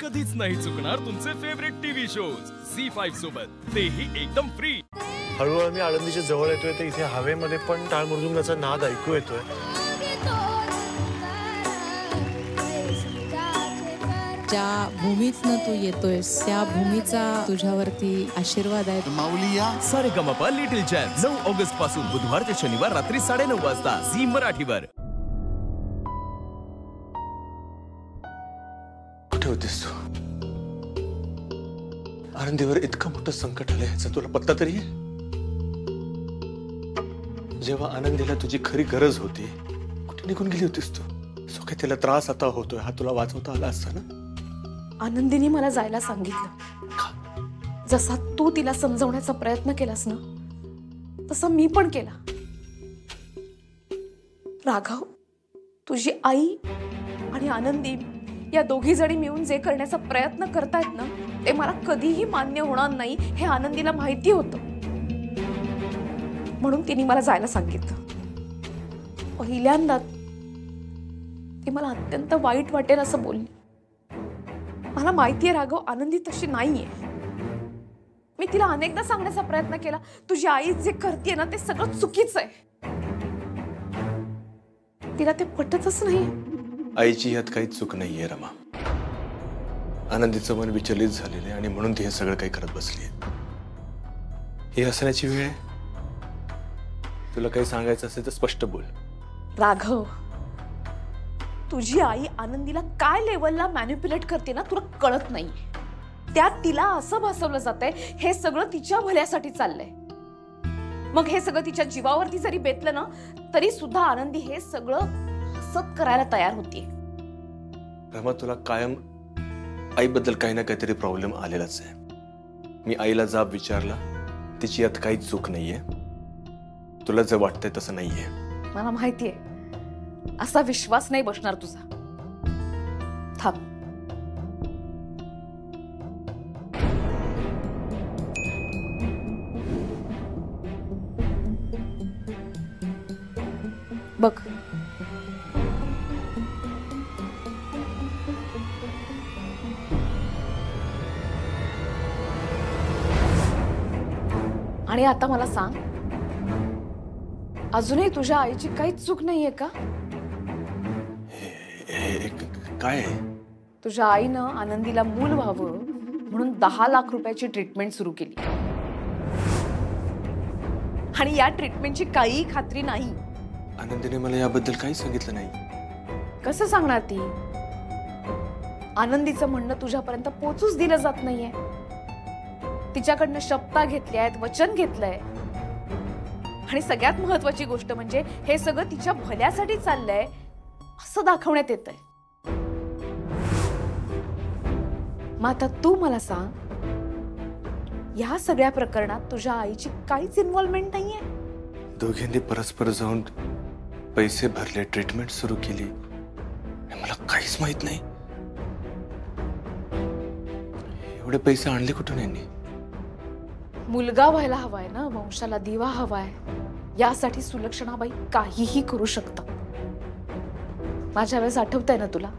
कधीच नाही चुकणार तुमचे favourite TV shows Zee five सोबत. तेही एकदम फ्री हळूहळू मी आळंदीच्या जवळ येतोय तर इथे हवेमध्ये पण टाळ मृदुंगाचा नाद ऐकू येतोय. ज्या भूमीतनं तू येतोयस त्या भूमीचा तुझ्यावरती आशीर्वाद आहे. माऊली या सारे गमपा लिटिल चॅम्प नऊ ऑगस्टपासून बुधवार ते शनिवार रात्री साडेनऊ वाजता. झी मराठीवर. होतीस तू आनंदीवर इतकं मोठं संकट आलं ह्याचा तुला पत्ता तरी जेव्हा आनंदीला तुझी खरी गरज होती कुठे निघून गेली होतीस तू? सो काय तिला त्रास आता होतोय हा तुला वाचवता आला असता ना? आनंदीने मला जायला सांगितलं. जसा तू तिला समजवण्याचा प्रयत्न केलास ना तसा मी पण केला. राघव तुझी आई आणि आनंदी या दोघी जणी मिळून जे करण्याचा प्रयत्न करतायत ना ते मला कधीही मान्य होणार नाही हे आनंदीला माहिती होतं. म्हणून तिने मला जायला सांगितलं. पहिल्यांदा ती मला अत्यंत वाईट वाटेल असं बोलली. मला माहितीये राघव आनंदी तशी नाहीये. मी तिला अनेकदा सांगण्याचा प्रयत्न केला तुझी आई जे करते ना ते सगळं चुकीचं आहे. तिला ते पटतच नाही. आईची यात काहीच चूक नाहीये रमा. आनंदीचं मन विचलित झालेलं आहे आणि म्हणून ती हे सगळं काही करत बसली ही हसण्याची वेळ तुला काही सांगायचं असेल तर स्पष्ट बोल. राघव तुझी आई आनंदीला काय लेवलला मॅन्युप्युलेट करते ना तुला कळत नाही. त्यात तिला असं भासवलं जातंय हे सगळं तिच्या भल्यासाठी चाललंय. मग हे सगळं तिच्या जीवावरती जरी बेतलं ना तरी सुद्धा आनंदी हे सगळं हसत करायला तयार होतीये. रमा तुला कायम आईबद्दल काही ना काहीतरी प्रॉब्लेम आलेलाच आहे. मी आईला जाब विचारला तिची यात काहीच चूक नाहीये. तुला जर वाटतंय तसं नाहीये. मला माहितीये. असा विश्वास नाही बसणार तुझा. थांब. बघ. आणि आता मला सांग अजूनही तुझ्या आईची काहीच चूक नाहीये का? काय तुझ्या आईनं आनंदीला मूल व्हावं म्हणून दहा लाख रुपयाची ट्रीटमेंट सुरू केली. आणि या ट्रीटमेंटची काहीही खात्री नाही. आनंदीने मला याबद्दल काही सांगितलं नाही. कसं सांगणार ती? आनंदीचं म्हणणं तुझ्यापर्यंत पोचूच दिलं जात नाहीये. तिच्याकडनं शपथा घेतल्या आहेत वचन घेतलंय. आणि सगळ्यात महत्वाची गोष्ट म्हणजे हे सगळं तिच्या भल्यासाठी चाललंय असं दाखवण्यात येत आहे मग आता तू मला सांग या सगळ्या प्रकरणात तुझ्या आईची काहीच इन्व्हॉल्वमेंट नाहीये? दोघांनी परस्पर जाऊन पैसे भरले ट्रीटमेंट सुरू केली. मला काहीच माहीत नाही. एवढे पैसे आणले कुठून यांनी? मुलगा व्हायला हवाय ना वंशाला दिवा हवाय यासाठी सुलक्षणाबाई काहीही करू शकतात. माझ्या वेळेस आठवतंय ना तुला?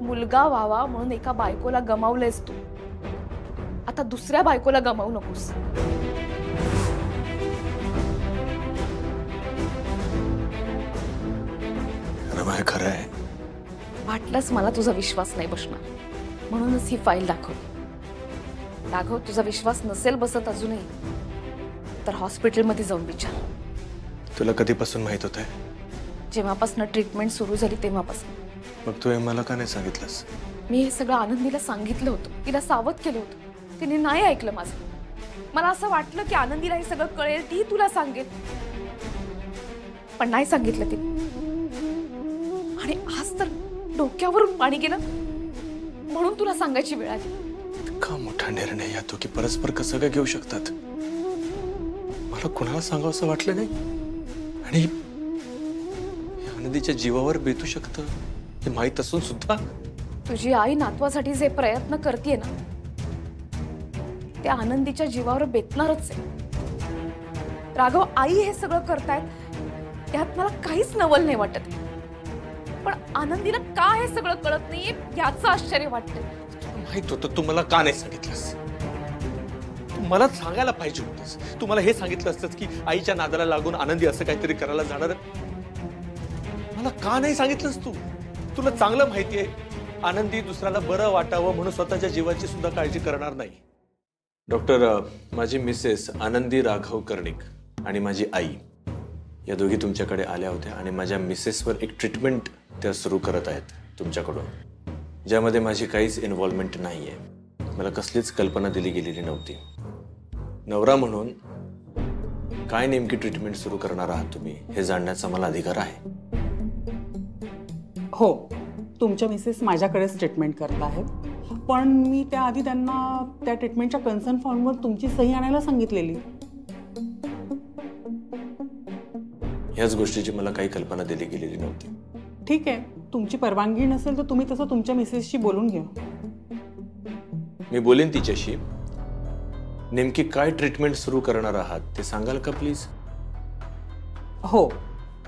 मुलगा व्हावा म्हणून एका बायकोला गमावलंयस तू. आता दुसऱ्या बायकोला गमावू नकोस. खरं आहे. वाटलंच मला तुझा विश्वास नाही बसणार. म्हणूनच ही फाईल दाखवली राघव तुझा विश्वास नसेल बसत अजूनही तर हॉस्पिटलमध्ये जाऊन विचार. तुला कधीपासून माहीत होत आहे जेव्हापासून ट्रीटमेंट सुरू झाली तेव्हापासून. मग तू मला का नाही सांगितलंस? मी हे सगळं आनंदीला सांगितलं होतं. तिला सावध केलं होतं. तिने नाही ऐकलं माझं. मला असं वाटलं की आनंदीला हे सगळं कळेल ती तुला सांगेल. पण नाही सांगितलं ती आणि आज तर डोक्यावरून पाणी गेलं. म्हणून तुला सांगायची वेळ आली. इतका मोठा निर्णय येतो की परस्पर कसं काय घेऊ शकतात? मला कुणाला सांगावं असं वाटलं नाही? आणि आनंदीच्या जीवावर बेतू शकतं हे माहीत असून सुद्धा? तुझी आई नातवासाठी जे प्रयत्न करते ना ते आनंदीच्या जीवावर बेतणारच आहे. राघव आई हे सगळं करतायत त्यात मला काहीच नवल नाही वाटत. पण आनंदीला का हे सगळं कळत नाहीये याचं आश्चर्य वाटतं माहीत होतं तू मला का नाही सांगितलंस मला सांगायला पाहिजे होतंस तू मला हे सांगितलं असतंस की आईच्या नादाला लागून आनंदी असं काहीतरी करायला जाणार मला का नाही सांगितलंस तू? तुला चांगलं माहिती आहे. आनंदी दुसऱ्याला बरं वाटावं म्हणून स्वतःच्या जीवाची सुद्धा काळजी करणार नाही. डॉक्टर माझी मिसेस आनंदी राघव कर्णिक आणि माझी आई या दोघी तुमच्याकडे आल्या होत्या आणि माझ्या मिसेसवर एक ट्रीटमेंट त्या सुरू करत आहेत तुमच्याकडून. ज्यामध्ये माझी काहीच इन्व्हॉल्वमेंट नाही आहे मला कसलीच कल्पना दिली गेलेली नव्हती. नवरा म्हणून काय नेमकी ट्रीटमेंट सुरू करणार आहात तुम्ही हे जाणण्याचा मला अधिकार आहे. हो तुमच्या मिसेस माझ्याकडेच ट्रीटमेंट करत आहेत पण मी त्याआधी त्यांना त्या ट्रीटमेंटच्या कन्सर्न फॉर्मवर तुमची सही आणायला सांगितलेली. ह्याच गोष्टीची मला काही कल्पना दिली गेलेली नव्हती. ठीक आहे. तुमची परवानगी नसेल तर तुम्ही तसं तुमच्या मिसेसशी बोलून घ्या. मी बोलेन तिच्याशी. नेमकी काय ट्रीटमेंट सुरू करणार आहात ते सांगाल का प्लीज हो.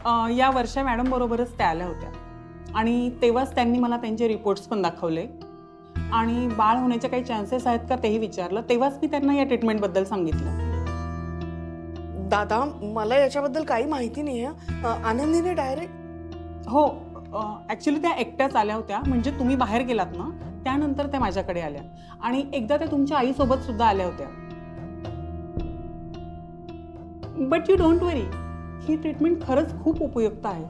अं, या वर्षा मॅडम बरोबरच त्या आल्या होत्या. आणि तेव्हाच त्यांनी मला त्यांचे रिपोर्ट्स पण दाखवले. आणि बाळ होण्याचे काही चान्सेस आहेत का तेही विचारलं. तेव्हाच मी त्यांना या ट्रीटमेंटबद्दल सांगितलं. दादा मला याच्याबद्दल काही माहिती नाही आहे आनंदीने डायरेक्ट हो. ॲक्च्युली त्या एकट्याच आल्या होत्या. म्हणजे तुम्ही बाहेर गेलात ना त्यानंतर त्या माझ्याकडे आल्या. आणि एकदा त्या तुमच्या आईसोबत सुद्धा आल्या होत्या. बट यू डोंट वरी ही ट्रीटमेंट खरंच खूप उपयुक्त आहे.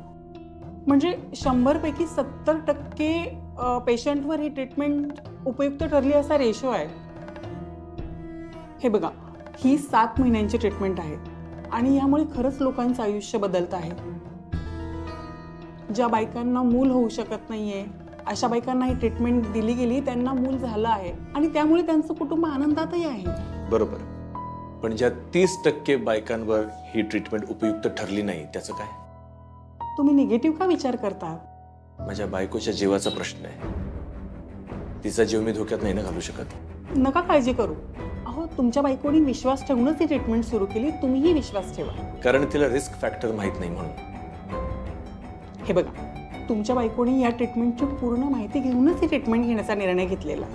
म्हणजे शंभरपैकी सत्तर टक्के पेशंटवर ही ट्रीटमेंट उपयुक्त ठरली असा रेशो आहे. हे बघा ही सात महिन्यांची ट्रीटमेंट आहे. आणि यामुळे खरंच लोकांचं आयुष्य बदलत आहे. ज्या बायकांना मूल होऊ शकत नाहीये अशा बायकांना ही ट्रीटमेंट दिली गेली त्यांना मूल झालं आहे. आणि त्यामुळे त्यांचं कुटुंब आनंदातही आहे. बरोबर. पण ज्या तीस टक्के बायकांवर ही ट्रीटमेंट उपयुक्त ठरली नाही त्याचं काय? तुम्ही निगेटिव्ह का विचार करता? माझ्या बायकोच्या जीवाचा प्रश्न आहे. तिचा जीव मी धोक्यात नाही ना घालू शकत. नका काळजी करू. अहो तुमच्या बायकोनी विश्वास ठेवूनच ही ट्रीटमेंट सुरू केली तुम्हीही विश्वास ठेवा. कारण तिला रिस्क फॅक्टर माहीत नाही म्हणून. हे बघा तुमच्या बायकोनी या ट्रीटमेंटची पूर्ण माहिती घेऊनच ही ट्रीटमेंट घेण्याचा निर्णय घेतलेला.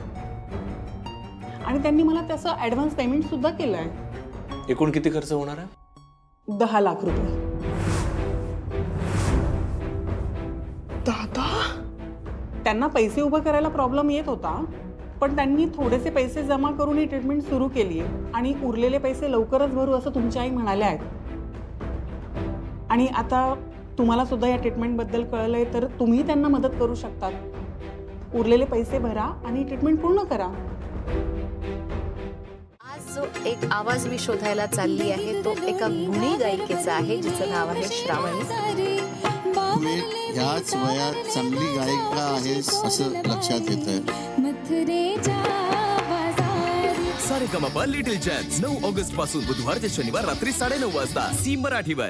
आणि त्यांनी मला त्याचं ॲडव्हान्स पेमेंट सुद्धा केलं आहे एकूण किती खर्च होणार आहे? दहा लाख रुपये. दादा? त्यांना पैसे उभं करायला प्रॉब्लेम येत होता पण त्यांनी थोडेसे पैसे जमा करून ही ट्रीटमेंट सुरू केली आहे आणि उरलेले पैसे लवकरच भरू असं तुमच्या आई म्हणाल्या आहेत. आणि आता तुम्हाला सुद्धा या ट्रीटमेंटबद्दल कळलंय तर तुम्ही त्यांना मदत करू शकतात. उरलेले पैसे भरा आणि ट्रीटमेंट पूर्ण करा. आज जो एक आवाज मी शोधायला चालली आहे तो एका गुणी गायिकेचा आहे जिचं नाव आहे श्रावणी. ह्याच वयात चांगली गायिका आहेस असं लक्षात येतं सारेगमपा लिटिल चॅन्स नऊ ऑगस्टपासून बुधवार ते शनिवार रात्री साडेनऊ वाजता सी मराठीवर.